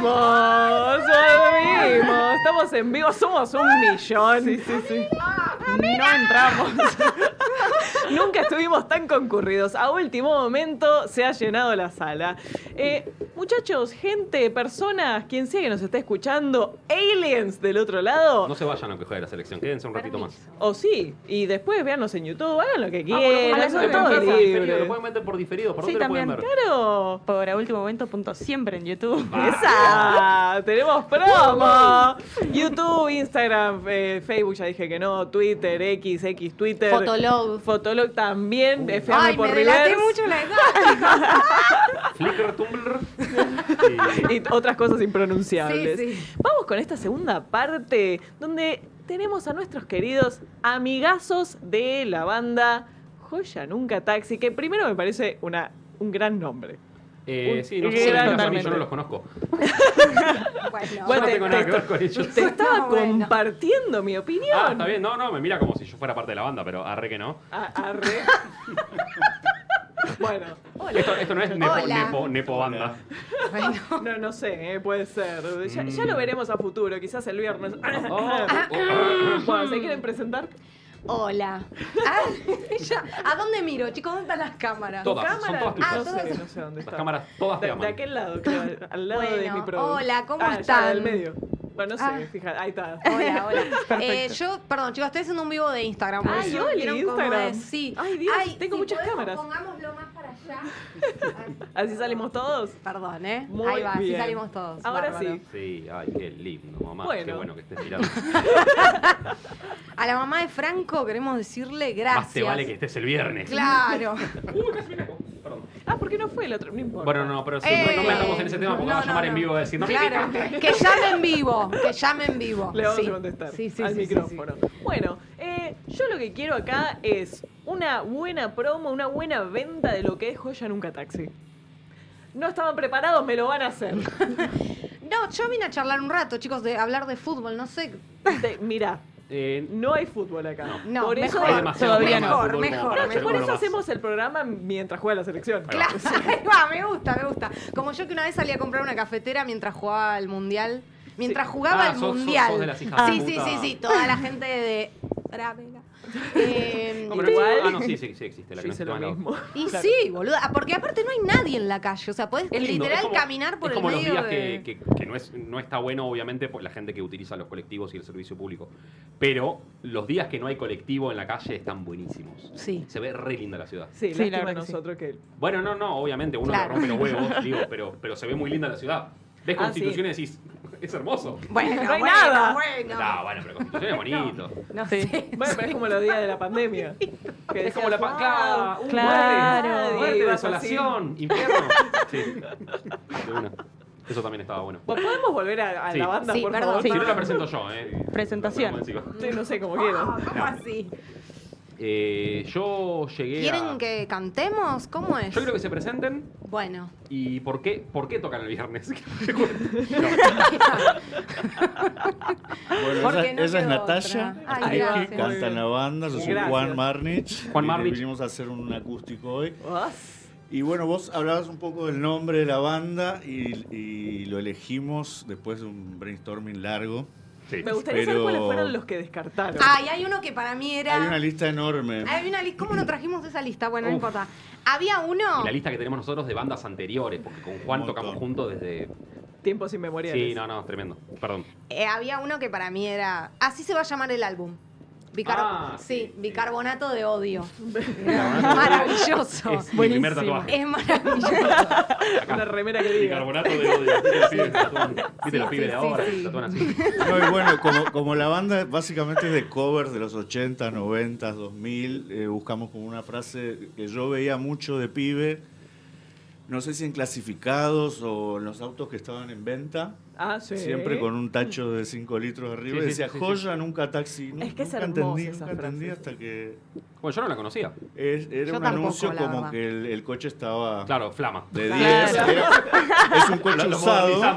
Volvimos, volvimos. Estamos en vivo, somos un millón. Sí, sí, sí. No entramos. Nunca estuvimos tan concurridos. A último momento se ha llenado la sala. Eh, muchachos, gente, personas, quien sea que nos esté escuchando, aliens del otro lado. No se vayan a quejar de la selección, quédense un ratito más. O sí, y después véanos en YouTube, hagan lo que Ah, bueno, quieran, bueno, también, por diferido. Lo pueden meter por diferido, ¿por Sí, dónde lo pueden ver? también. Claro. Por a último momento punto siempre en YouTube. Esa, tenemos promo. YouTube, Instagram, eh, Facebook, ya dije que no, Twitter, X, X, Twitter. Fotolog. Fotolog también, FM Ay, por me reverse. mucho la edad. Flickr, Tumblr. y- y otras cosas impronunciables. Sí, sí. Vamos con esta segunda parte donde tenemos a nuestros queridos amigazos de la banda Joya Nunca Taxi, que primero me parece una, un gran nombre. Eh, sí, no sé yo no los conozco. Bueno, Yo Bueno, no te- tengo nada que ver con ellos. Te estaba No, bueno. compartiendo mi opinión. Ah, está bien. No, no, me mira como si yo fuera parte de la banda, pero arre que no. Ah, arre. bueno, hola. Esto, esto no es nepo, Hola. nepo, nepo banda. bueno. No, no sé, eh, puede ser. Ya, Mm. ya lo veremos a futuro, quizás el viernes. Oh, oh, bueno, ¿se quieren presentar? Hola. Ah, ya. ¿A dónde miro, chicos? ¿Dónde están las cámaras? Todas, ¿Tu son cámara? todas tuyas. no Ah, sé, no sé dónde Las está. cámaras todas te De, de aman. aquel lado, creo, al lado de mi producto. hola, ¿cómo ah, ya, están? del medio. Bueno, no sé, Ah. fíjate, ahí está. Hola, hola. Eh, Perfecto. yo, perdón, chicos, estoy haciendo un vivo de Instagram. Ay, cómo Instagram. es. Sí. Ay, Dios, tengo si muchas podemos, cámaras. Pongámoslo más allá. Así salimos todos. Perdón, ¿eh? Muy Ahí va, así salimos todos. Ahora Bárbaro. sí. Sí, ay, qué lindo, mamá. Qué Bueno. que estés mirando. A la mamá de Franco queremos decirle gracias. Más te vale que estés el viernes. Claro. Uy, casi me cago. Perdón. Ah, ¿por qué no fue el otro? No importa. Bueno, no, pero sí, Eh, no, no metamos en ese tema porque no, va a llamar no, en no. vivo a decir, no me Claro, que llame en vivo, que llame en vivo. Le vamos Sí. a contestar Sí, sí, al sí, sí, micrófono. Bueno, eh, yo lo que quiero acá es una buena promo, una buena venta de lo que es Joya Nunca Taxi. No estaban preparados, me lo van a hacer. No, yo vine a charlar un rato, chicos, de hablar de fútbol, no sé. Te- Mirá, Eh, no hay fútbol acá. No, por eso, mejor, hay demasiado todavía programa no. de Mejor, mejor, Por eso hacemos el programa mientras juega la selección. Claro, va, me gusta, me gusta. Como yo que una vez salí a comprar una cafetera mientras jugaba al mundial. Mientras Sí. jugaba Ah, al sos- sos- mundial. sos de las hijas de sí, sí, sí, sí, toda la gente de. Eh, No, pero Igual-. Ah, no, sí, sí, sí existe. La que no lo mismo. y Claro. sí, boluda, ah, porque aparte no hay nadie en la calle, o sea, podés Es lindo, literal es como- caminar por es el como medio los días de... que, que- que no, es, no está bueno, obviamente, por la gente que utiliza los colectivos y el servicio público. Pero los días que no hay colectivo en la calle están buenísimos. Sí. Se ve re linda la ciudad. Sí, Sí, la verdad nosotros que... Bueno, no, no, obviamente, uno Claro. le rompe los huevos, digo, pero, pero se ve muy linda la ciudad. Ves Ah, Constitución y decís, es hermoso. Bueno, No hay bueno, nada. bueno. No, bueno, pero Constitución es bonito. No Sí. sé. Bueno, pero es como los días de la pandemia. Que Es decías, como la pa- "Wow, claro, uh, Claro. muerte, muerte, desolación, infierno. Sí. De una. Eso también estaba bueno. ¿Podemos volver a, a Sí. la banda, Sí, por perdón, favor? Si no la presento yo, eh. Presentación. No sé cómo quiero. ¿Cómo así? Eh, yo llegué ¿Quieren a... que cantemos? ¿Cómo es? Yo creo que se presenten. Bueno. ¿Y por qué, por qué tocan el viernes? Bueno, Porque esa, no esa es Natalia. Ay, gracias. canta en la banda, yo soy. Juan Marnich. Juan y Marnich. Vinimos a hacer un acústico hoy. Y bueno, vos hablabas un poco del nombre de la banda y, y lo elegimos después de un brainstorming largo. Sí. Me gustaría Pero- saber cuáles fueron los que descartaron. Ay, hay uno que para mí era. Hay una lista enorme. Hay una lista. ¿Cómo no trajimos esa lista? Bueno, no importa. Había uno. Y la lista que tenemos nosotros de bandas anteriores, porque con Juan tocamos juntos desde... Tiempos inmemoriales. Sí, no, no, tremendo. Perdón. eh, había uno que para mí era. Así se va a llamar el álbum. Bicar- Ah, sí, bicarbonato de odio. Maravilloso. Es mi primer tatuaje. Es maravilloso. Una remera que diga. Bicarbonato de odio. Viste los pibes de ahora así. No, y bueno, como, como la banda básicamente es de covers de los 80, 90, 2000, eh, buscamos como una frase que yo veía mucho de pibe, no sé si en clasificados o en los autos que estaban en venta, Ah, sí. siempre con un tacho de 5 litros arriba, Sí, y sí, decía, sí, sí, joya, nunca taxi. Es que es nunca hermosa entendí, esa nunca frase. entendí hasta que... Bueno, yo no la conocía. es- era Yo un tampoco, anuncio como que el, el coche estaba Claro, flama. de Claro. 10. era- es un coche Lo- usado.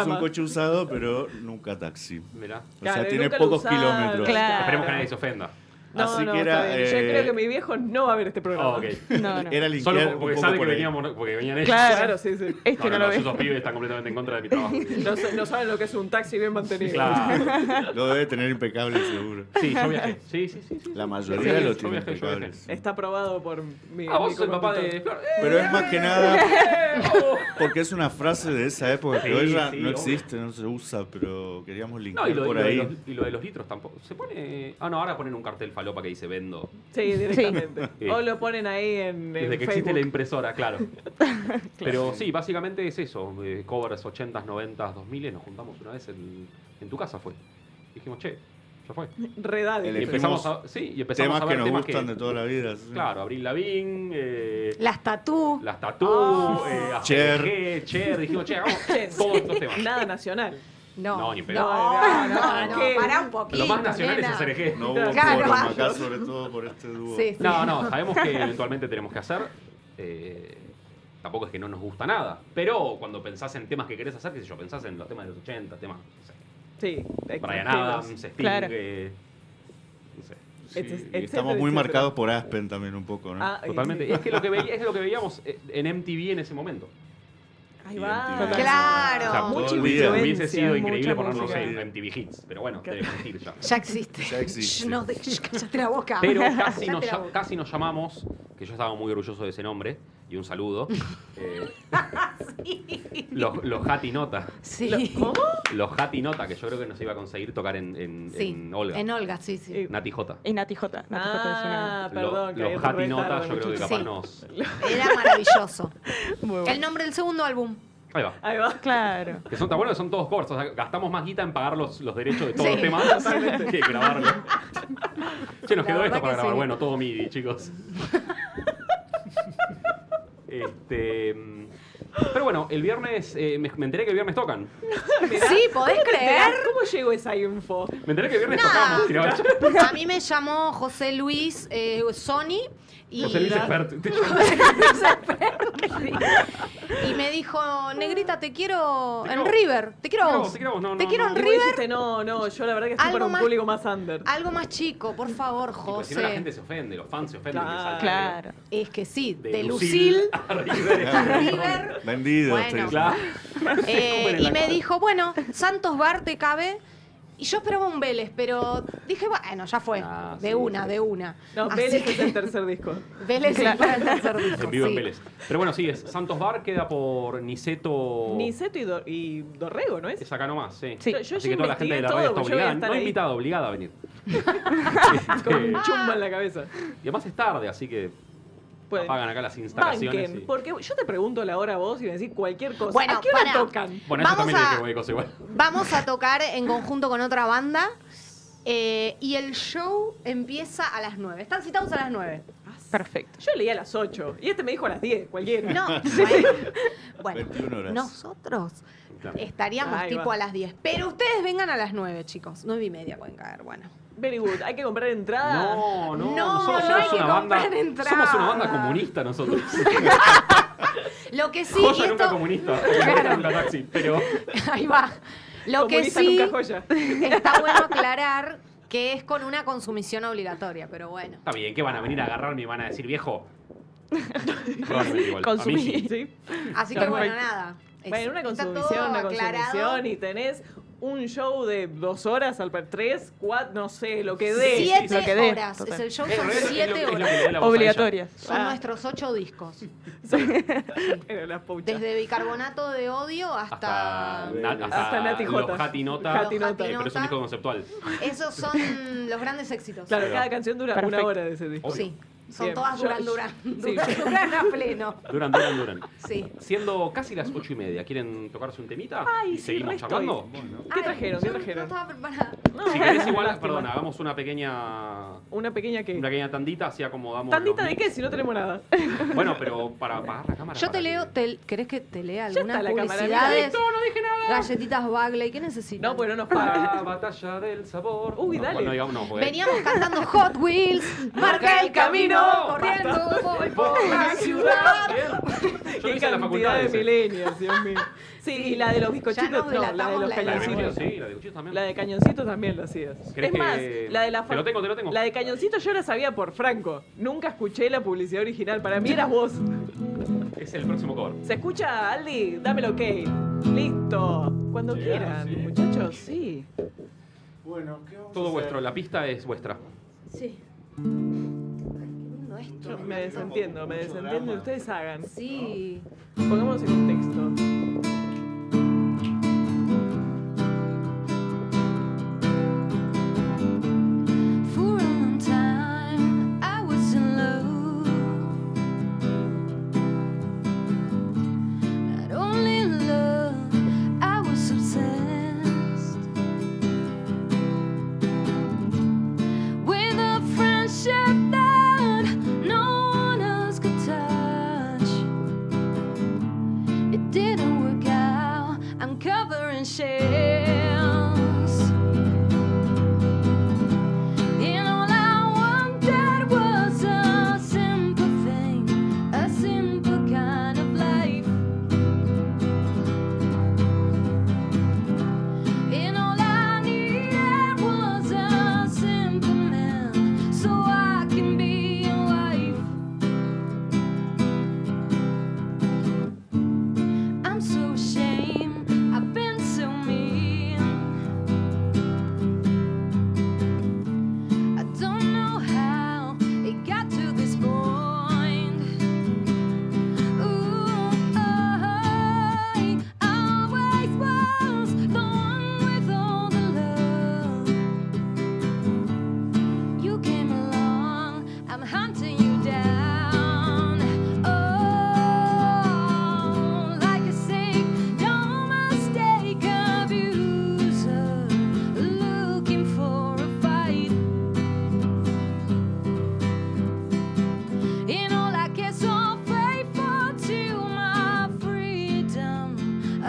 Es un coche usado, pero nunca taxi. Mirá. O Claro, sea, tiene pocos kilómetros. Claro. Esperemos que nadie se ofenda. No, Así no, que está era. bien. Yo eh, creo que mi viejo no va a ver este programa. Ah, ok. No, no. Era Solo linkear un porque poco saben que ahí. veníamos, porque venían ellos. Claro. Claro, sí, sí. Este no, no, lo ve. esos pibes están completamente en contra de mi trabajo. No, sa- no saben lo que es un taxi bien mantenido. Claro. Lo debe tener impecable seguro. Sí, yo viajé. Sí, sí, sí. sí. La mayoría Sí, lo yo tiene viajé, yo viajé. impecables. Está aprobado por mi. Ah, vos mi el papá de. Flor. Pero es más que nada ¡Eh! oh. porque es una frase de esa época que Sí, hoy ya sí, no obvio. existe, no se usa, pero queríamos No, linkear y lo, y por lo de ahí. los, y lo de los litros tampoco. Se pone. Ah, no, ahora ponen un cartel falopa que dice vendo. Sí, directamente. Sí. O lo ponen ahí en. Desde en que existe Facebook. la impresora, claro. Pero sí, básicamente es eso. eh, covers 80s, 90s, 2000 nos juntamos una vez en, en tu casa fue. Dijimos, che, ya fue. Redal. Y empezamos a, sí, y empezamos Temas a que ver nos temas gustan que, de toda la vida. sí. Claro, Abril Lavín, eh, Las tatú. las Tatú, Oh. eh, Cher. Cher. Dijimos, che, hagamos Che, todos estos temas. Nada nacional. No. No, ni pedo. No, no, No, no. ¿qué? Pará un poquito. Lo más nacional nena. es SRG. No hubo Claro, vaya. acá, sobre todo por este dúo. Sí, sí. No, no, sabemos que eventualmente tenemos que hacer. eh, tampoco es que no nos gusta nada. Pero cuando pensás en temas que querés hacer, qué sé yo, pensás en los temas de los 80, temas, no sé, Sí. Brian. Adams, Sting, Claro. eh, no sé. Sí, Etcétera, y etcétera, estamos muy marcados por Aspen también un poco, ¿no? Ah, Totalmente. Y es que lo que, veía- es lo que veíamos eh, en MTV en ese momento. Ahí va. Claro. O sea, Mucha hubiese- hubiese sido increíble ponernos en MTV Hits. Pero bueno, debe existir ya. Ya existe. Ya existe. Shh, No, de- shh, cállate la boca. Pero casi nos, boca. casi nos llamamos, que yo estaba muy orgulloso de ese nombre, y un saludo. eh, los, los Hati Nota. Sí. ¿Cómo? Los Hati Nota, que yo creo que nos iba a conseguir tocar en, en, Sí. en Olga. En Olga, sí, sí. Eh, Nati J. Y Nati J. Nati J es una... Ah, perdón. Los ahí Hati Nota, yo creo que capaz Sí. nos. Era maravilloso. Muy bueno. El nombre del segundo álbum. Ahí va. Ahí va. Claro. Que son tan buenos, son todos covers. O sea, gastamos más guita en pagar los, los derechos de todos Sí. los temas que grabarlo. Che, nos La quedó esto para que grabar. sí. Bueno, todo MIDI, chicos. Este. Pero bueno, el viernes. eh, me, me enteré que el viernes tocan. Sí, ¿podés creer? ¿Cómo llegó esa info? Me enteré que el viernes tocamos. A mí me llamó José Luis eh, Sony y, José Luis Expert. te llamo. y me dijo, Negrita, te quiero Te en River. Te quiero a te vos. quiero vos, no, Te no, quiero no. en vos River. dijiste, no, no, yo la verdad que estoy Algo para un más- público más under. Algo más chico, por favor, pues, si José. no, la gente se ofende, los fans se ofenden. Claro. Claro. Es que sí, de, de, Lucil Lucil a River. a River. Vendido. Bueno. Claro. Eh, y me dijo, bueno, Santos Bar te cabe. Y yo esperaba un Vélez, pero dije, bueno, ya fue. Ah, de sí, una, sí. de una. No, Así Vélez que- es el tercer disco. Vélez es para el tercer disco. En vivo en sí. Vélez. Pero bueno, sí, es Santos Bar queda por Niceto. Niceto y, Do- y Dorrego, ¿no es? Es acá nomás, sí. Sí. Yo- yo Así que toda la gente de la radio está obligada. No ahí. invitada, obligada a venir. Con Este, un chumba en la cabeza. y además es tarde, así que Pueden. apagan acá las instalaciones. Banquen, y- porque yo te pregunto la hora a vos y me decís cualquier cosa. Bueno, ¿A qué hora pará. tocan? Bueno, eso Vamos también a- cosa igual. Vamos a tocar en conjunto con otra banda. eh, y el show empieza a las 9. Están citados a las 9. Perfecto. Yo leí a las 8 y este me dijo a las 10, cualquiera. No, bueno. bueno 21 horas. nosotros estaríamos Ahí tipo va. a las 10. Pero ustedes vengan a las 9, chicos. 9 y media pueden caer, bueno. Very good. ¿Hay que comprar entrada? No, no, No, nosotros no somos hay que una banda. comprar entrada. Somos una banda comunista nosotros. Lo que sí. Joya y nunca esto- comunista. Claro. Nunca taxi. Pero. Ahí va. Lo que Comunista sí nunca joya. está bueno aclarar que es con una consumición obligatoria, pero bueno. Está bien, que van a venir a agarrarme y van a decir, viejo. Consumí. sí. ¿Sí? Así que bueno, nada. Bueno, una consumición, una aclarado. consumición y tenés un show de dos horas, al par tres, cuatro, no sé, lo que dé. Siete lo que dé, horas. total. Es el show son es siete es lo horas. Obligatorias. Son Ah. nuestros ocho discos. Desde bicarbonato de odio hasta. Hasta, na- hasta, Hasta Nati J. Los Hati Nota. Hati Nota. eh, pero es un disco conceptual. Esos son los grandes éxitos. Claro, cada canción dura Perfecto. una hora de ese disco. Obvio. Sí. Son Bien. todas Duran Duran. sí. Duran Duran a pleno. Duran, duran, duran. Sí. Siendo casi las ocho y media, ¿quieren tocarse un temita? Ay, ¿Y sí, seguimos charlando? ¿Qué trajeron? ¿Qué trajeron? No estaba preparada. Si querés igual, Lástima. perdón, hagamos una pequeña Una pequeña que. una pequeña tandita, así acomodamos. ¿Tandita los de qué si no tenemos nada? Bueno, pero para apagar la cámara. Yo para te leo, que- te- ¿querés que te lea Ya algunas está la cámara, publicidades? No, no dije nada. Galletitas Bagley, ¿qué necesitas? No, pues no nos La pagan. batalla del sabor. Uy, No, dale. bueno, digamos, no, Veníamos cantando Hot Wheels, marca el camino, corriendo voy por la ciudad. Yo hice la cantidad facultad de milenios, Dios mío. Sí, y la de los bizcochitos, no, la de los cañoncitos. Sí, la de también. La de cañoncito también lo hacías. ¿Querés Es más, la de la Te lo tengo, te lo tengo. La de cañoncito yo la sabía por Franco. Nunca escuché la publicidad original. Para mí eras vos. Es el próximo cover. ¿Se escucha, Aldi? Dame el ok. Listo. Cuando quieran, muchachos, sí. Bueno, ¿qué vamos a Todo hacer? vuestro, la pista es vuestra. Sí. Esto. Yo me desentiendo, me desentiendo. drama. Ustedes hagan. Sí. Pongámonos en contexto. share.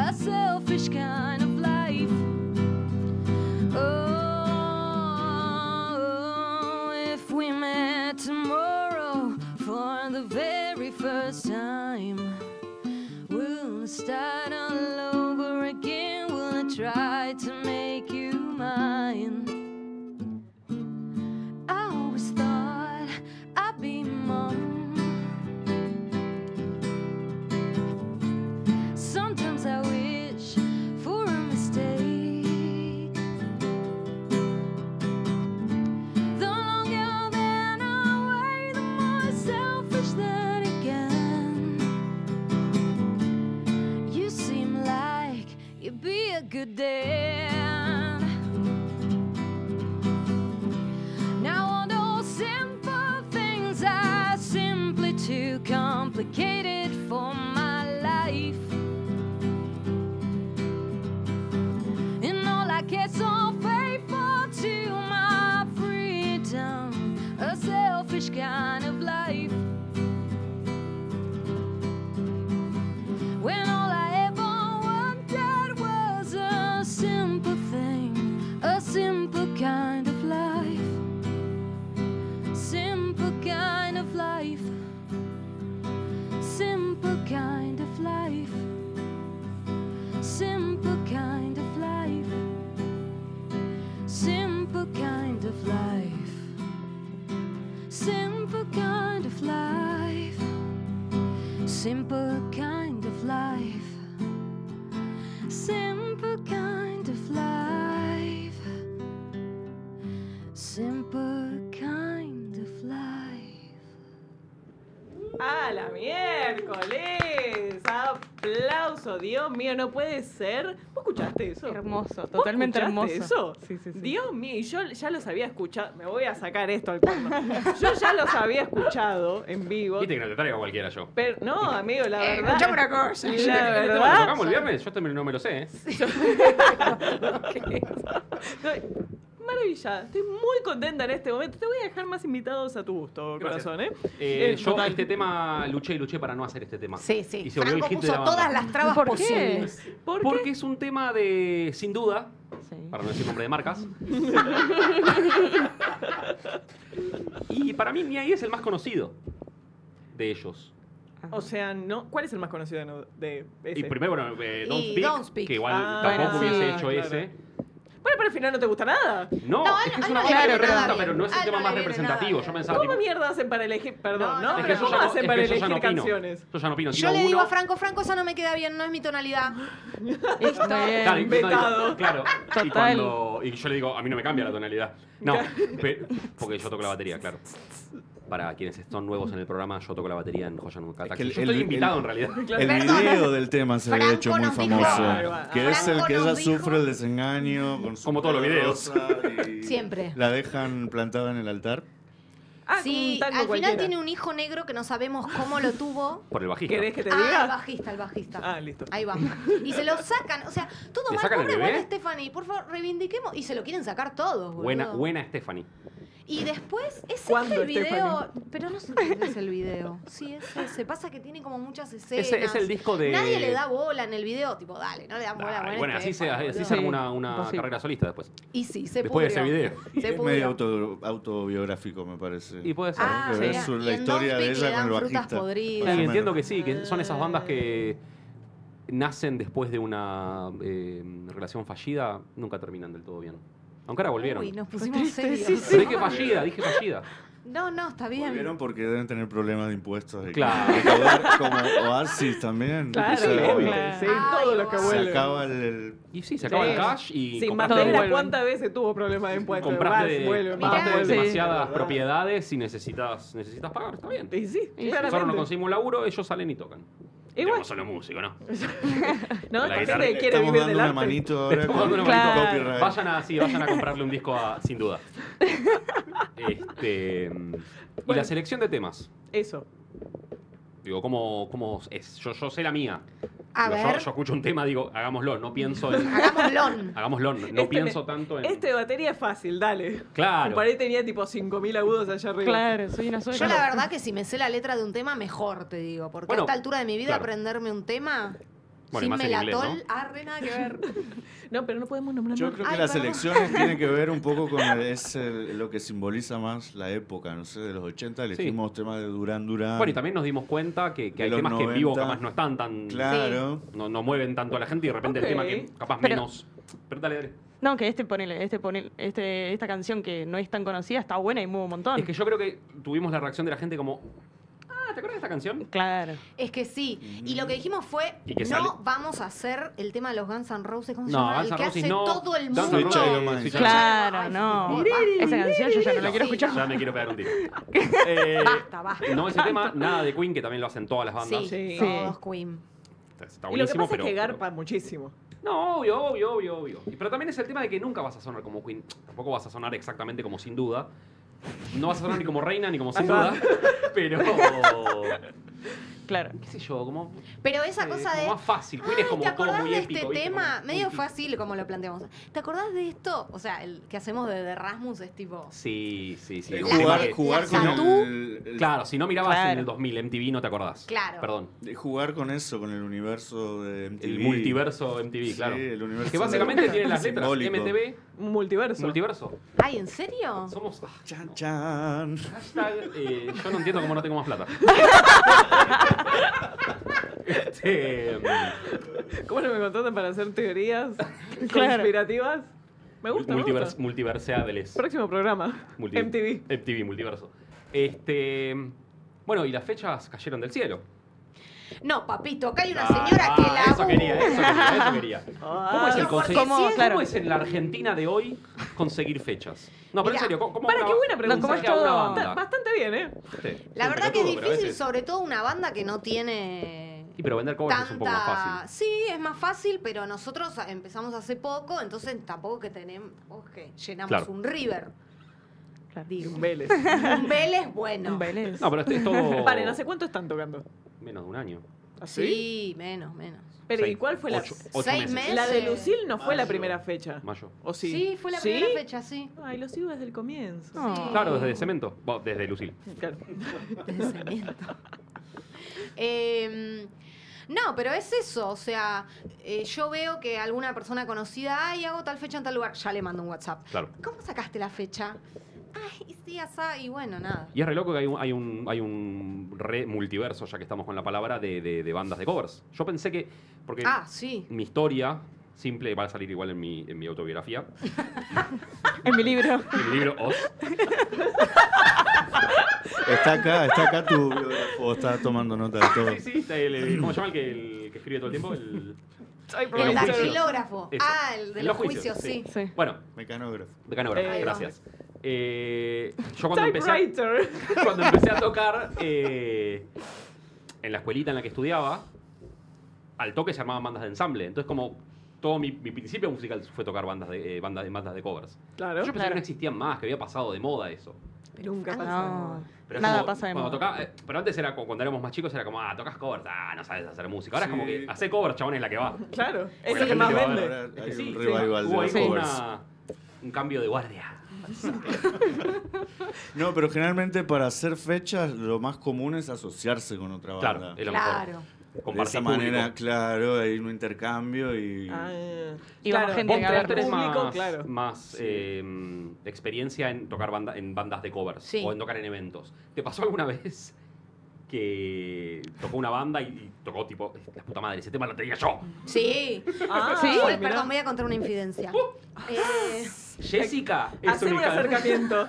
A selfish kind of dad. Now all those simple things are simply too complicated for my life. And all I get so faithful to my freedom, a selfish kind mío, no puede ser. ¿Vos escuchaste eso? Hermoso, ¿Vos totalmente escuchaste hermoso. eso? Sí, sí, sí. Dios mío, y yo ya los había escuchado. Me voy a sacar esto al fondo. Yo ya los había escuchado en vivo. Viste que no te traigo cualquiera yo. Pero, no, amigo, la Eh, verdad. escuchame una cosa. La ¿Este verdad. tocamos el viernes? Yo también no me lo sé, ¿eh? Maravilla, estoy muy contenta en este momento. Te voy a dejar más invitados a tu gusto, Gracias. corazón, ¿eh? Eh, Eh, yo total. este tema luché y luché para no hacer este tema. Sí, sí. Y se volvió el hit de la todas las trabas ¿Por qué? posibles. ¿Por qué? Porque es un tema de, sin duda, Sí. para no decir nombre de marcas. y para mí Miai es el más conocido de ellos. O sea, no. ¿Cuál es el más conocido de, de ese? Y primero, bueno, eh, Don't, Y Speak, Don't Speak. que igual Ah, tampoco bueno, hubiese sí, hecho claro. ese. Bueno, pero al final no te gusta nada. No, es que a es una buena le pregunta, pero no es A el él tema no más le viene representativo. nada Yo bien. pensaba, ¿Cómo tipo, mierda hacen para elegir? Perdón, No, ¿no? no, es Pero que yo ¿cómo ya no, hacen es para que yo ya elegir opino. canciones? Yo ya no opino. Yo tiro le digo uno. a Franco, Franco, esa no me queda bien, no es mi tonalidad. Está Claro, bien. y- vetado. no, claro. Y, Total. cuando, y yo le digo, a mí no me cambia la tonalidad. No, pe- porque yo toco la batería, claro. Para quienes son nuevos en el programa, yo toco la batería en Joya Nunca Taxi. el- Yo estoy el- invitado el- en realidad. El Perdón. video del tema se había hecho muy dijo- famoso. Claro, que es el que ella dijo- sufre el desengaño con su Como todos los videos. Siempre. La dejan plantada en el altar. Ah, Sí, al final cualquiera. tiene un hijo negro que no sabemos cómo lo tuvo. Por el bajista. ¿Querés que te Ah, el diga? bajista, el bajista. Ah, listo. Ahí va. Y se lo sacan, o sea, todo ¿Le mal. el Pobre? Gwen Stephanie, por favor, reivindiquemos. Y se lo quieren sacar todos, boludo. Buena, buena Stephanie. Y después, es ¿Cuándo, este el video. Stephanie? Pero no sé es el video. Sí, es ese. Pasa que tiene como muchas escenas. Ese es el disco de. Nadie le da bola en el video. Tipo, dale, no le dan bola bueno, así se, así se arma una, carrera solista después. Y sí, se Después de ese video. Se es medio auto- autobiográfico, me parece. Y puede ser. Ah, Que sí. la en historia de ella con el bajista. podridas. Sí, entiendo que sí, que son esas bandas que nacen después de una eh, relación fallida, nunca terminan del todo bien. Aunque ahora volvieron. Uy, nos pusimos serios. Pero dije fallida, dije fallida. No, no, está bien. Volvieron porque deben tener problemas de impuestos. de que- Claro. recaudar como Oasis también. Claro, O sea, obvio. claro. Sí, Ay, todo lo que Se Se vuelve. acaba el, el- Y sí, se acaba Sí. el cash y Sí, vuelven. ¿cuántas veces tuvo problemas de impuestos? compraste, Vas, vuelve, compraste Mirá. Sí. demasiadas propiedades y necesitas, necesitas pagar, está bien. Y sí, Y Nosotros no conseguimos laburo, ellos salen y tocan. Igual. Solo músico, ¿no? No, La guitarra- quiere Estamos vivir dando del una arte. manito ahora Estamos con dando una Claro. manito. copyright. Vayan a, sí, vayan a comprarle un disco a, sin duda. Este, mm, y Bueno. la selección de temas. Eso. Digo, ¿cómo, cómo es? Yo, yo sé la mía. A Digo, yo- ver, Yo, escucho un tema, digo, hagámoslo, no pienso en. hagámoslo. Hagámoslo, no Este pienso tanto en. Este de batería es fácil, dale. Claro. Por ahí tenía tipo 5.000 agudos allá arriba. Claro, soy una sueca. Yo la verdad que si me sé la letra de un tema, mejor te digo. Porque Bueno, a esta altura de mi vida claro. aprenderme un tema Bueno, sin más en inglés, melatol, ¿no? arre nada que ver. No, pero no podemos nombrar Yo creo que Ay, las perdón. elecciones tienen que ver un poco con el- es el- lo que simboliza más la época, no sé, de los 80 elegimos temas de Durán Durán. Bueno, y también nos dimos cuenta que, hay temas que en vivo 90. capaz no están tan. Claro. No, no mueven tanto a la gente y de repente el tema que capaz Pero- menos. Pero dale, dale. No, que este ponele, este ponele, este, esta canción que no es tan conocida está buena y mueve un montón. Es que yo creo que tuvimos la reacción de la gente como. ¿Te acuerdas de esta canción? Claro. Es que sí. Y lo que dijimos fue, Y que no sale- vamos a hacer el tema de los Guns N' Roses, ¿cómo se No, llama? Guns el N' que Roses hace no. todo el Guns N' mundo. Claro, no. Esa canción yo ya no la quiero escuchar. Ya me quiero pegar un tiro. Eh, Basta, basta. No ese tema, nada de Queen, que también lo hacen todas las bandas. Sí, Sí. todos Queen. Está, está y lo que buenísimo, pasa pero. es que pero- garpa muchísimo. No, obvio, obvio, obvio, obvio. Y- Pero también es el tema de que nunca vas a sonar como Queen. Tampoco vas a sonar exactamente como sin duda. No vas a sonar ni como reina ni como sin duda. Pero. Claro. ¿Qué sé yo? Como. Pero esa eh, cosa como de... más fácil. Queen es como ¿Te todo acordás muy de épico. este ¿viste? tema? Como- Medio fácil como lo planteamos. ¿Te acordás de esto? O sea, el que hacemos de, de Rasmus es tipo... Sí, sí, sí. Eh, Un tema jugar que- jugar la con Satú. el, el- Claro, si no mirabas Claro. en el 2000 MTV no te acordás. Claro. Perdón. de jugar con eso, con el universo de MTV. El multiverso MTV, Sí, claro. el universo que básicamente de- tiene las letras simbólico. MTV, Un multiverso. multiverso. Ay, ¿en serio? Somos. ah, Chan, chan. Hashtag, eh, yo no entiendo cómo no tengo más plata. Este, ¿Cómo no me contratan para hacer teorías Claro. conspirativas? Me gusta, me multivers, gusta. multiverseables. Próximo programa. Multi- MTV. MTV, multiverso. Este, bueno, y las fechas cayeron del cielo. No, papito, acá hay una Ah, señora ah, que la... Eso quería, eso quería, eso quería. ¿Cómo es el no, conse- porque ¿Cómo? Claro. ¿Cómo es en la Argentina de hoy conseguir fechas? No, pero Mirá, en serio, ¿cómo, Para, una- qué buena pregunta. cómo ¿Cómo es todo? Bastante bien, ¿eh? Sí, La verdad que es difícil, veces- sobre todo una banda que no tiene Y pero vender covers es un poco más tanta... fácil. Sí, es más fácil, pero nosotros empezamos hace poco, entonces tampoco que tenemos... tampoco que llenamos Claro. un River. claro. Digo. Un Vélez. Un Vélez, bueno. Un Vélez. No, pero es, es todo. Paren, ¿hace cuánto están tocando? Menos de un año. ¿Así? Sí, menos, menos. Pero ¿y cuál fue la...? ocho, ocho Seis meses. meses. La de Lucille no fue la primera fecha. Mayo. ¿O sí? Sí, fue la ¿Sí? primera fecha, sí. Ay, lo sigo desde el comienzo. No. Sí. Claro, desde Cemento. Bueno, desde Lucil. Claro. de cemento. Eh, no, pero es eso, o sea, eh, yo veo que alguna persona conocida, ay, hago tal fecha en tal lugar, ya le mando un WhatsApp. Claro. ¿Cómo sacaste la fecha? Ay, sí, asá, y bueno, nada. Y es re loco que hay un, hay un, hay un re multiverso, ya que estamos con la palabra, de, de- de bandas de covers. Yo pensé que. Porque Ah, sí. mi historia simple va a salir igual en mi, en mi autobiografía. En mi libro. En mi libro Oz. Está acá, está acá tu biógrafo, está tomando nota de todo. Sí, sí, está el- el- ¿Cómo se llama el que, el que escribe todo el tiempo? El, Ay, El dactilógrafo. Ah, el de los los juicios, juicios, sí. Sí. bueno, Mecanógrafo. mecanógrafo, Eh, gracias. Eh, yo cuando empecé, a, cuando empecé a tocar eh, en la escuelita en la que estudiaba, al toque se armaban bandas de ensamble. Entonces, como todo mi, mi principio musical fue tocar bandas de, eh, bandas de, bandas de covers. Claro. Yo pensé Claro. que no existían más, que había pasado de moda eso. Nunca Ah, pasó. No. Pero es Nada como pasa de cuando moda. toca- eh, pero antes era cuando éramos más chicos, era como, ah, tocas covers, ah, no sabes hacer música. Ahora es como que hace covers, chabón, es la que va. Claro. Porque Es la el que más vende. hay Sí, un sí, revival hubo de ahí los como covers. una- un cambio de guardia. No, pero generalmente para hacer fechas lo más común es asociarse con otra banda. Claro, es lo Claro. mejor. de esa manera, público. claro, hay un intercambio y... Ah, Y va claro, gente tenés público, más, claro. más eh, experiencia en tocar banda, en bandas de covers Sí. o en tocar en eventos. ¿Te pasó alguna vez que tocó una banda y, y tocó tipo, la puta madre, ese tema lo tenía yo? Sí. Ah, Sí. Perdón, voy a contar una infidencia. Eh, Jessica es Hacé un acercamiento.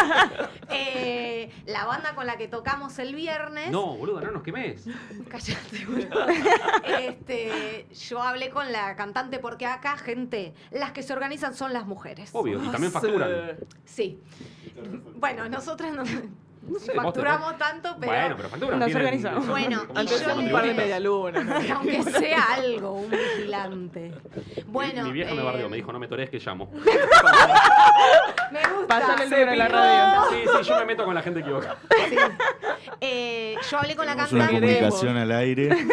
eh, la banda con la que tocamos el viernes. No, boludo, no nos quemes. Cállate, boludo. Este, yo hablé con la cantante porque acá, gente, las que se organizan son las mujeres. Obvio, y también facturan. Sí. Bueno, nosotras no, no sé, facturamos tanto, pero, Bueno, pero facturan. Nos tienen- organizamos. Bueno, Antes yo un par de le- medialunas. aunque sea algo, un vigilante. Bueno, mi, mi vieja me eh, bardeó, me dijo, no me torees que llamo. Me gusta. Pásale el libro en la radio. Sí, sí, yo me meto con la gente equivocada. Sí. Eh, yo hablé con la Tenemos una cantante. comunicación al aire.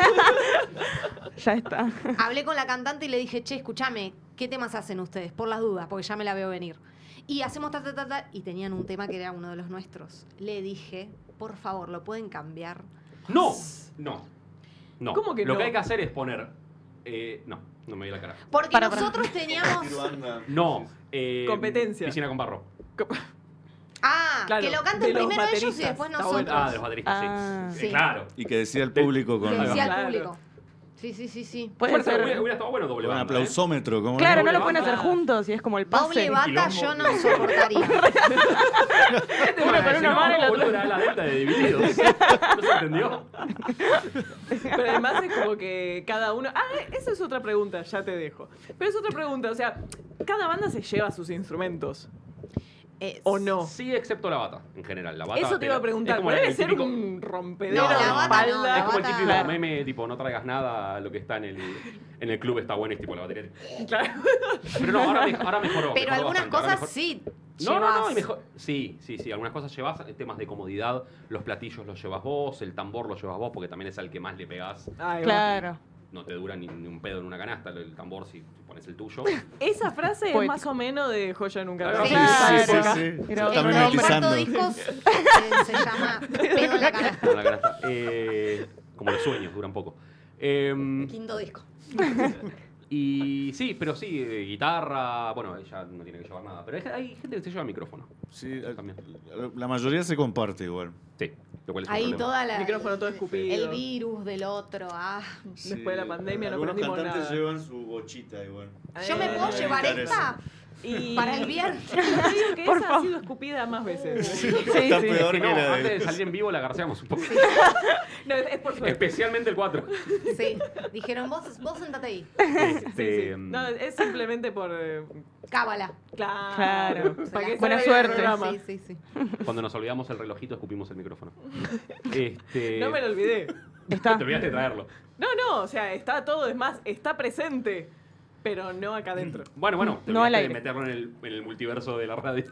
Ya está. Hablé con la cantante y le dije, che, escúchame, ¿qué temas hacen ustedes? Por las dudas, porque ya me la veo venir. Y hacemos ta, ta, ta, ta, y tenían un tema que era uno de los nuestros. Le dije, por favor, ¿lo pueden cambiar? No, no, no. ¿Cómo que Lo no? que hay que hacer es poner... eh, no, no me vi la cara. Porque Para, para. nosotros teníamos... No. eh, Competencia. Piscina con barro. Ah, Claro, que lo de canten los primero ellos y bateristas. después Está nosotros. Ah, de los bateristas, Ah. sí. Sí. Claro. Y que decía el público con, Le decía Claro. público. Sí, sí, sí, sí. Puede ser. hubiera, hubiera estado bueno doble con banda, ¿eh? aplausómetro. ¿cómo Claro, no lo pueden hacer juntos y es como el pase. Doble bata quilombo. yo no soportaría. ¿eh? Uno con una no, mano y la delta de divididos. ¿No se entendió? Pero además es como que cada uno. Ah, esa es otra pregunta, ya te dejo. Pero es otra pregunta, o sea, cada banda se lleva sus instrumentos. ¿O no? Sí, excepto la bata, en general. La bata Eso te iba a preguntar. Es como pero el debe ser típico- un rompedero No, de la bata no, la Es como el bata- típico Claro. meme, tipo, no traigas nada, lo que está en el, en el club está bueno y es tipo la batería. Claro. Pero no, ahora, me- ahora mejoró. Pero mejoró algunas bastante, cosas mejor- sí. No, no, no, llevas. y mejor. Sí, sí, sí. Algunas cosas llevas, eh, temas de comodidad, los platillos los llevas vos, el tambor lo llevas vos, porque también es al que más le pegás. Claro. No te dura ni, ni un pedo en una canasta el tambor si pones el tuyo. Esa frase es más o menos de Joya Nunca Claro, sí, sí, sí. Era Se está discos eh, se llama Pedo en la canasta. En la canasta. Eh, como los sueños, duran poco. Em, Quinto disco. y sí, pero sí, eh, guitarra, bueno, ella no tiene que llevar nada. Pero hay, gente que se lleva micrófono. Sí, eh, También. la mayoría se comparte igual. Sí, lo cual es un Ahí problema. toda la. Micrófono todo escupido. El virus del otro. Ah. Después de la pandemia no Algunos aprendimos cantantes nada. llevan su bochita igual. ¿Yo me puedo Eh, llevar esta? Y- Para el viernes. Yo que Por esa ha favor. sido escupida más veces. Sí, Está sí. peor Que que no, la antes de de... salir en vivo la garceamos un poco. No, es, es por suerte. Especialmente el 4. Sí. Dijeron, vos, vos sentate ahí. Este, Sí, sí. mm, No, es simplemente por. eh, Cábala. Claro. Claro. Para que Buena suerte. Sí, sí, sí. Cuando nos olvidamos el relojito, escupimos el micrófono. Este, No me lo olvidé. Está. Te olvidaste de traerlo. No, no, o sea, está todo, es más, está presente, pero no acá adentro. Bueno, bueno, te No al de aire. meterlo en el, en el multiverso de la radio.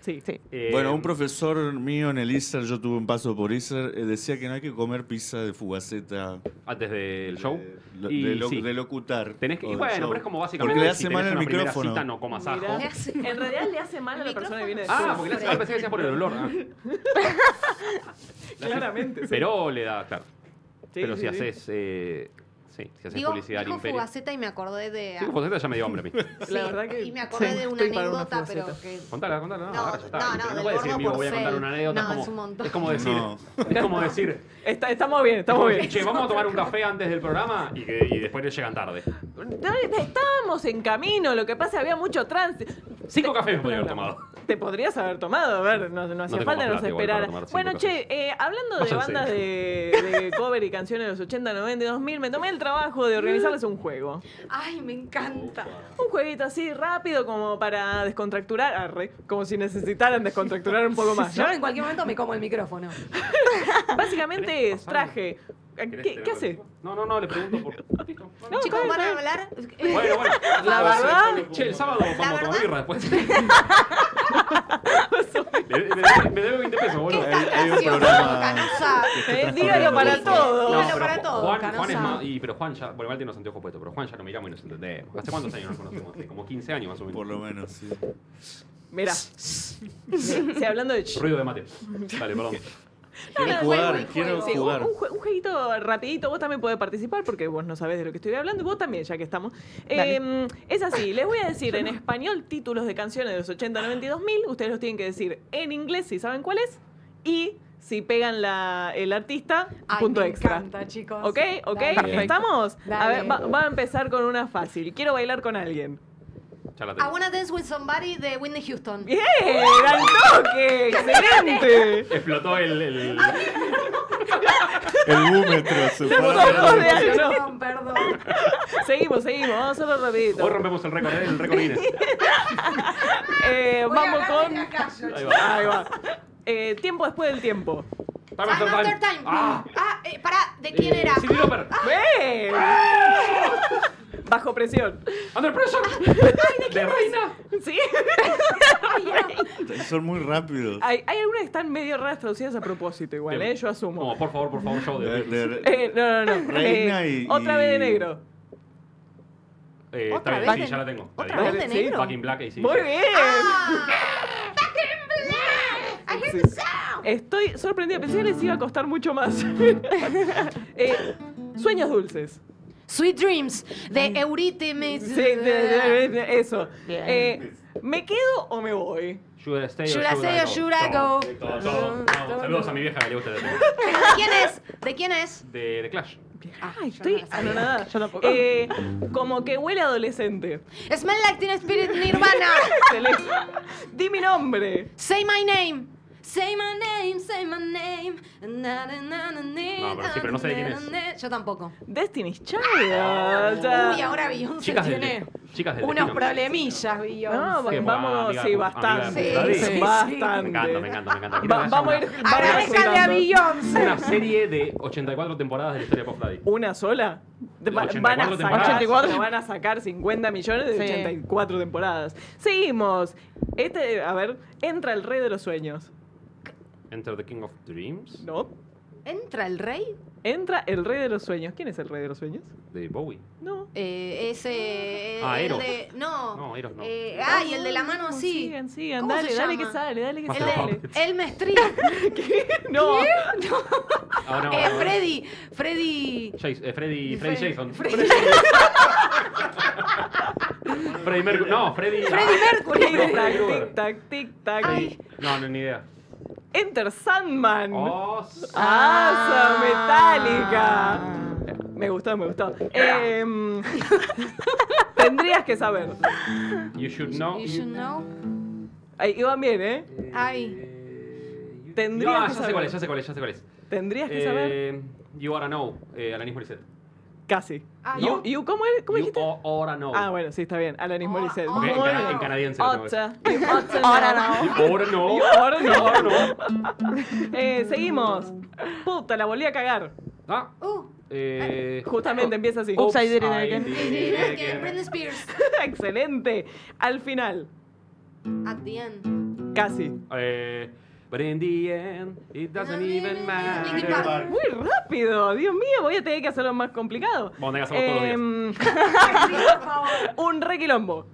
Sí. Sí. Eh, Bueno, un profesor mío en el ISER, yo tuve un paso por ISER, eh, decía que no hay que comer pizza de fugaceta. Antes del show. De, lo- Y de lo- sí. de locutar. Tenés que, y bueno, show. pero es como básicamente Porque le si hace tenés mal el micrófono. cita, no comas ajo. En realidad le hace mal a la persona que viene después. Ah, porque le hace, ah, pensé que decía por el olor. ah. Claramente. sí. Pero le da, claro. Sí, pero sí, si sí. haces. eh, Sí, si haces Digo, publicidad al dijo imperio. Fugaceta y me acordé de... Sí, Fugaceta ya me dio hambre a mí. Sí, La verdad que Y me acordé sí, de una estoy para una anécdota, pero Fugaceta. que... Contala, contala. No, No, ahora ya está. no, no, Pero del puedes decir, gordo por voy a contar ser. una anécdota. No, es, como, un montón. es como decir, No. es como decir, Está- estamos bien, estamos bien. che, vamos a tomar un café antes del programa y, que, y después llegan tarde. Estábamos en camino, lo que pasa es que había mucho tránsito. Cinco cafés me podría haber tomado. Te podrías haber tomado, a ver, no, no hacía tengo falta nos igual tomar cinco Bueno, cafés. che, eh, hablando de bandas de, de cover y canciones de los 80, 90 y 2000, me tomé el trabajo de organizarles un juego. Ay, me encanta. Un jueguito así rápido como para descontracturar, arre, como si necesitaran descontracturar un poco más. ¿no? Yo en cualquier momento me como el micrófono. Básicamente es traje. ¿Querés ¿Qué, hace? No, no, no, le pregunto por. No, Chicos, ¿van a hablar? Bueno, bueno. La verdad, Che, el sábado vamos a birra después. me, me- me debe 20 pesos, ¿Qué boludo. estás hay un programa- Canosa? eh, dígalo para todo. Dígalo para todo, Juan, es más. Y, pero Juan ya. Bueno, igual tiene los anteojos puestos, pero Juan ya lo miramos y nos entendemos. ¿Hace cuántos años nos conocemos? Hace como 15 años más o menos. Por lo menos, sí. Mira. Sí, hablando de. Ruido de mate. Dale, perdón. Quiero no, jugar, juego, quiero Sí, jugar. un un jueguito rapidito, vos también podés participar porque vos no sabés de lo que estoy hablando y vos también, ya que estamos. Eh, es así, les voy a decir en español títulos de canciones de los 80, 90 y 2000, ustedes los tienen que decir en inglés si saben cuál es y si pegan la, el artista, Ay, punto me extra. encanta, chicos. ¿Ok? ¿Ok? Dale. ¿Estamos? A ver, va, va a empezar con una fácil. Quiero bailar con alguien. Ya la I. Wanna Dance With Somebody de Whitney Houston. ¡Bien! ¡Al toque! ¡Excelente! Explotó el. el- El búmetro se Los ojos de. Aldo. Perdón, perdón. Seguimos, seguimos. Vamos a hacerlo rapidito. Hoy rompemos el récord, ¿eh? el récord Guinness. Eh, Voy vamos con. Ahí va. Ahí va. Eh, tiempo después del tiempo. Time after time. time. Ah, Ah, eh, pará, ¿de quién eh, era? Cyndi Lauper. ¡Ven! Bajo presión. Under pressure. De reina. ¿Sí? Son muy rápidos. hay, hay algunas que están medio raras traducidas a propósito, igual, Bien. ¿eh? Yo asumo. No, por favor, por favor, show De- de. de- Eh, no, no, no. Reina Eh, y- Otra vez de negro. Eh, está ¿Otra bien, vez? sí, ya la tengo. ¿Otra vez de Sí. negro? Back in Black y sí. Muy bien. I hear Sí. the sound. Estoy sorprendida. Pensé que les iba a costar mucho más. Eh, sueños dulces. Sweet Dreams de Eurythmics. Sí, de- de- de- eso. Eh, ¿Me quedo o me voy? Should I stay Should I stay or should I go? Todo, todo, todo. Saludos a mi vieja que le gusta el ¿De quién es? ¿De quién es? de, de Clash. Ay, estoy no anonadada. Yo tampoco. Eh, como que huele adolescente. Smell Like Teen Spirit Nirvana. Excelente. Di mi nombre. Say my name. Say my name, say my name. Na, na, na, na, na, No, pero sí, pero no sé de quién es. na, na. Yo tampoco. Destiny's Child. Uy, ahora Beyoncé Chicas del, tiene chicas del unos destino. problemillas, Beyoncé. No, ¿Qué? vamos, Amiga- sí, amiga bastante. Sí, sí, bastante. Me encanta, me encanta, me encanta. Quiero Va- que haya vamos a ir. vamos Agradezcanle a. Beyoncé. Una serie de 84 temporadas de la historia de Pop Daddy. ¿Una sola? De- va- 84 van, a sacar, temporadas. 84. van a sacar 50 millones de Sí. 84 temporadas. Seguimos. Este, a ver, entra el rey de los sueños. Enter the King of Dreams ¿No? ¿Entra el rey? Entra el rey de los sueños. ¿Quién es el rey de los sueños? de Bowie. No. Eh, ese. Ah, el Eros. de. No. No, Eros no. Eh, ah, y el de la mano así. Sigan, sigan. ¿Cómo Dale, se dale llama? que sale, dale que Master El sale. of de Elm Street. No. Ahora Eh, Freddy. Freddy. eh, Freddy, Freddy Fre- Jason. Freddy- Freddy Mercury. No, Freddy. Freddy Mercury. No, Tic Freddy tac, tic tac, tic tac. Ay. No, no, ni idea. Enter Sandman. Oh, ¡Asa metálica! Me gustó, me gustó. Em, tendrías que saber. You should know. You should know. Ahí iban bien, ¿eh? Ay. Tendrías No, que ya sé saber. cuál es, ya sé cuál es, ya sé cuál es. Tendrías que saber. Eh, you oughta know. Eh, Alanis Morissette. Casi. Ah, You- ¿no? you- ¿Cómo, es? ¿Cómo You dijiste? o- oughta know. Ah, bueno, sí, está bien. Alanis Oh, Morissette. oh. Porque en, cana- en canadiense. Ahora no. You oughta know. You oughta know. Eh, seguimos. Puta, la volví a cagar. Ah, Uh. eh, Justamente empieza así. Oops, I did it I again. eh, again. Britney Spears. Excelente. Al final, At the end. casi. Eh, but in the end, it doesn't even matter. Muy rápido, Dios mío, voy a tener que hacerlo más complicado. Vamos a hacerlo todos los Em, por favor. un requilombo.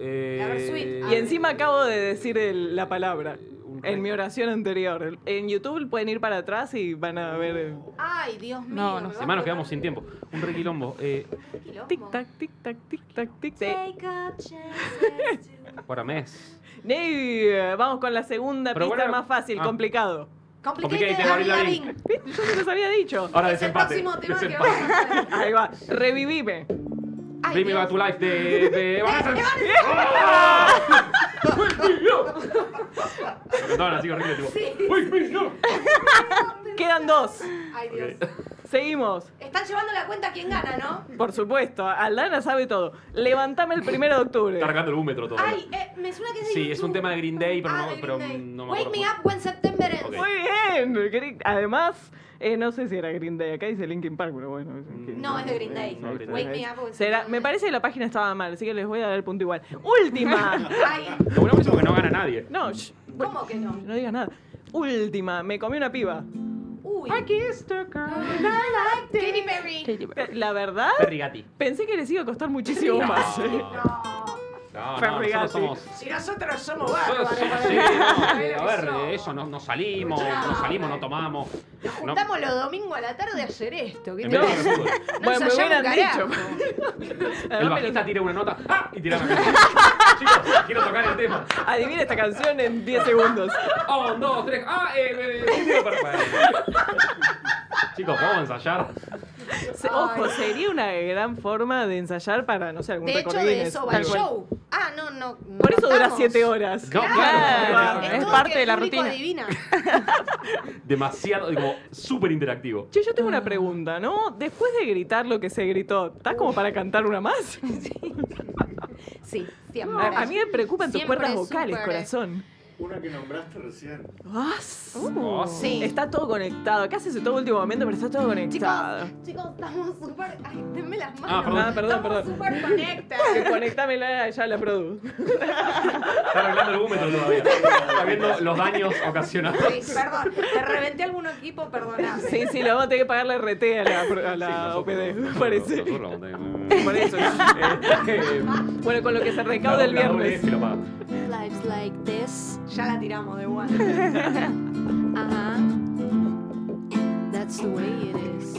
Eh. Y encima acabo de decir el- la palabra. En mi oración anterior. En YouTube pueden ir para atrás y van a ver. eh, Ay, Dios mío. No, no me sé. va a Hermano, nos quedamos sin tiempo. Un requilombo. Eh, el. Tic tac, tic tac, tic tac, tic. Sí. Take up chances to para mes. Ney, vamos con la segunda Pero pista bueno, más fácil, ah. complicado. Lavigne. ¿Viste? Yo se los había dicho. Ahora Es el desempate. próximo tema que vamos a hacer. Ahí va. Revivime. Ay, Bring me back to life de, de Evanescence. Así horrible, tipo. "Wake me up". Quedan dos. Ay, Dios. Seguimos. Están llevando la cuenta quién gana, ¿no? Por supuesto, Aldana sabe todo. Levantame el primero de octubre. Está arrancando el búmetro todavía. Ay, eh, me suena que es de Sí, es un tema de Green Day, pero Ah, no, de Green pero Day. no me Wake acuerdo. me up when September ends. Ok. Muy bien. Además, eh, no sé si era Green Day. Acá dice Linkin Park, pero bueno. es que- No, es de Green Day. No, Green Wake Day. me up Será, me parece que la página estaba mal, así que les voy a dar el punto igual. Última. Lo bueno es que no gana nadie. No, shh, bueno, ¿cómo que no? no digas nada. Última, me comí una piba. Uy. I kissed a girl. Katy Perry. Katy Perry. La verdad, Perry Gatti. pensé que les iba a costar muchísimo más. eh. No, no, nosotros somos. Si nosotros somos bárbaros. sí, no, eh, a ver, de eso no, no salimos, no salimos, no tomamos. Nos No, juntamos los domingos a la tarde a hacer esto. ¿Qué te fútbol. No Bueno, me hubieran dicho. El bajista tira una nota ¡ah! y tira la canción. Chicos, quiero tocar el tema. Adivina esta canción en 10 segundos. Un, dos, tres. ¡Ah! Eh, eh, eh, para- para- Chicos, vamos a ensayar. Se- Ojo, sería una gran forma de ensayar para, no sé, algún De hecho, de Guinness, eso va tal el cual. show. Ah, no, no. Por eso dura. 7 horas. No, Claro, claro. es todo parte que de el la público rutina. adivina. Demasiado, como súper interactivo. Che, yo tengo una pregunta, ¿no? Después de gritar lo que se gritó, ¿estás como para cantar una más? Sí, siempre. A, a mí me preocupan tus Siempre cuerdas vocales, súper. corazón. Una que nombraste recién. Ah, Oh, Sí. Está todo conectado. Casi hace todo último momento, pero está todo conectado. Chicos, chicos, estamos súper. Ay, denme las manos. Ah, perdón. Ah, perdón, estamos perdón. súper conectados. Conectámela ya la produ. Está arreglando el búmetro todavía. Está viendo los daños ocasionados. Sí, perdón. Te reventé algún equipo, perdoname. Sí, sí, le vamos a tener que pagar la RT a la, a la Sí, nosotros, OPD, me parece. nosotros Por eso. eh, bueno, con lo que se recauda el La doble viernes. F lo paga. Life's like this. Ya la tiramos de igual. Uh huh. That's the way it is.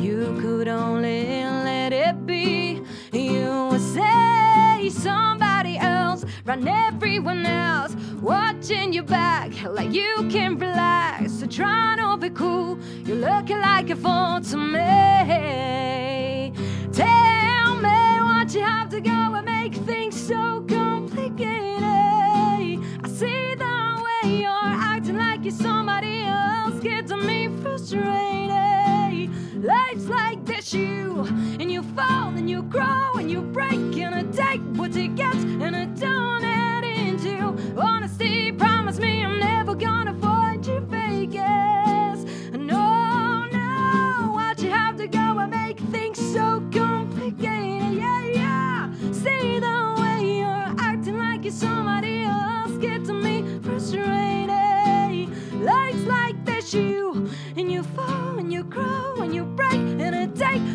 You could only let it be, you would say somebody else, run everyone else, watching your back like you can relax. So try not be cool, you're looking like a fool to me. Grow and you break and I take what it gets and I turn it into honesty. Promise me I'm never gonna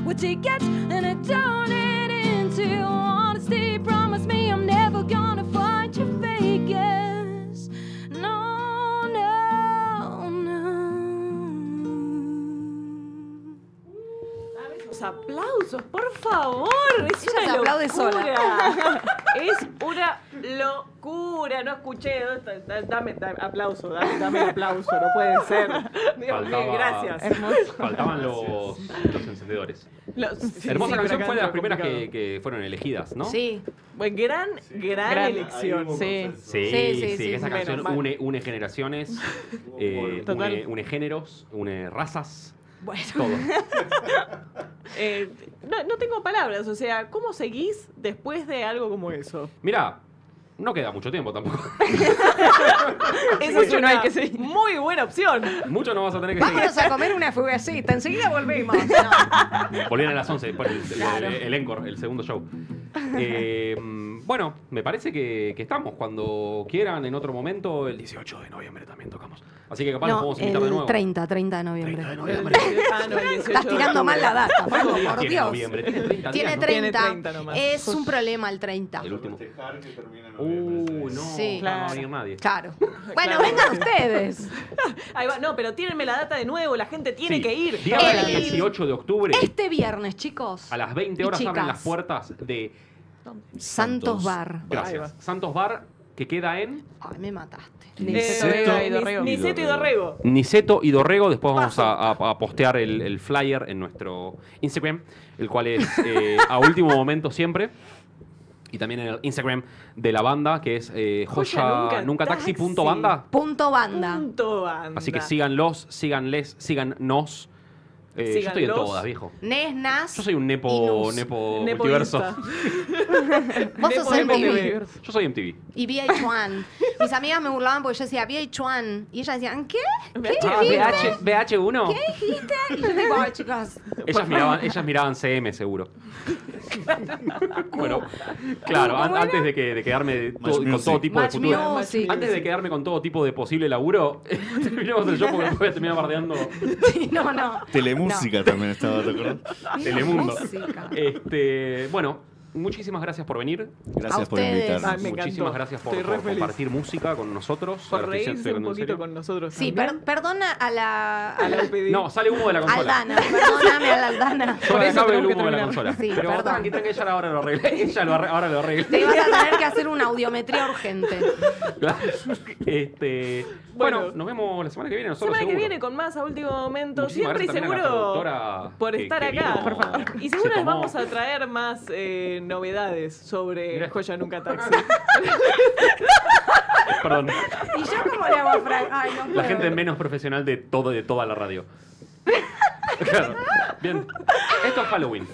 what you get and I turn it into honesty. Promise me I'm never gonna find you Vegas. No, no, no. Los aplausos, por favor. Es Ella una se aplaude locura. es una locura. No escuché. Dame, dame aplauso, dame, dame el aplauso. No puede ser. Dios mío, Faltaba- gracias. Faltaban los, los encendedores. Los- sí, Hermosa sí, canción pero fue de las primeras que, complicado. que fueron elegidas, ¿no? Sí. Bueno, gran, gran, Gran- elección. Sí. Sí, Sí, sí, sí, sí, esa menos canción mal. une, une generaciones, eh, Total. une, une géneros, une razas, Bueno. todo. Eh, no, no tengo palabras, o sea, ¿cómo seguís después de algo como eso? Mira, no queda mucho tiempo tampoco. Eso es una hay que seguir. muy buena opción. Mucho no vas a tener que seguir. Vámonos a comer una fugacita, enseguida volvemos. No. Volvían a las 11 después el, el- Claro. el encore, el segundo show. Eh, bueno, me parece que, que estamos. Cuando quieran, en otro momento, el 18 de noviembre también tocamos. Así que capaz nos No, podemos invitar de el nuevo. 30, 30 de noviembre. 30 de noviembre. ah, no, el 18 Estás de tirando mal la data, ¿Cuántos Paco, días por tiene Dios. noviembre? Tiene 30 Tiene días, ¿no? 30. Tiene 30 nomás. Es un problema el 30. El último. Que termina en Uh, no, Sí. no va a Claro. venir nadie. Claro. Bueno, Claro. vengan ustedes. Ahí va, no, pero tírenme la data de nuevo, la gente tiene Sí. que ir. Día El- del 18 de octubre, Este viernes, chicos. a las 20 Y horas abren las puertas de Santos Santos. Bar. Gracias. Santos Bar, que queda en Ay, me mataste. Niceto, y Dorrego. Nic- Niceto y Dorrego. Niceto y Dorrego. Después vamos a, a- a postear el, el flyer en nuestro Instagram, el cual es eh, a último momento siempre. Y también en el Instagram de la banda, que es eh, Joya Nunca taxi Taxi. punto banda. Punto banda. Punto banda. Así que síganlos, síganles, síganos. Eh, yo estoy en todas, viejo. Nesnas. Yo soy un nepo, nepo, Nepo multiverso. Vos sos Nepo, Nepo, MTV. Nepo. Yo soy MTV. Y VH1. Mis amigas me burlaban porque yo decía VH1. Y ellas decían, ¿qué? ¿Qué Ah, dijiste? BH, 1 ¿Qué dijiste? Y yo digo, ay, chicas. Ellas miraban, ellas miraban CM seguro. bueno, claro, an- antes de, que, de quedarme Match todo- con Music. todo tipo de Match futuro. Music. Antes de quedarme con todo tipo de posible laburo, terminamos el show porque después voy a terminar bardeando Sí, no, no. Telemúsica también estaba, ¿te acuerdas? Telemundo. Música. Este, bueno, muchísimas gracias por venir. Gracias A por ustedes. invitarnos. Ay, me encantó. Muchísimas gracias por, compartir música con nosotros. Por reírse un poquito con nosotros. Sí, per- perdona a la. A la. No, sale humo de la consola. Aldana, perdóname a la Aldana. Yo Por eso el que de la terminar. consola. Sí, Pero perdón. tranqui, tranqui, ella ahora lo arregla. Ella lo arre- ahora lo arregla. Te vas a tener que hacer una audiometría urgente. Este, bueno, Bueno. nos vemos la semana que viene. Nosotros Semana que viene con más a último momento. Muchísimas Siempre y seguro por estar que acá. vino, Por favor. Y se seguro les vamos a traer más eh, novedades sobre Mirá. Joya Nunca Taxi. Perdón. ¿Y yo cómo le hago a Frank? Ay, no La gente menos profesional de todo de toda la radio. Claro. Bien. Esto es Halloween.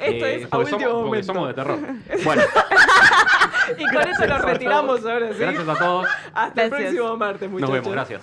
Esto Eh, es a porque último somos, porque momento. somos de terror. Bueno, Y con eso nos retiramos ahora, ¿sí? gracias a todos. Hasta el Gracias. próximo martes, muchachos. Nos vemos. Gracias.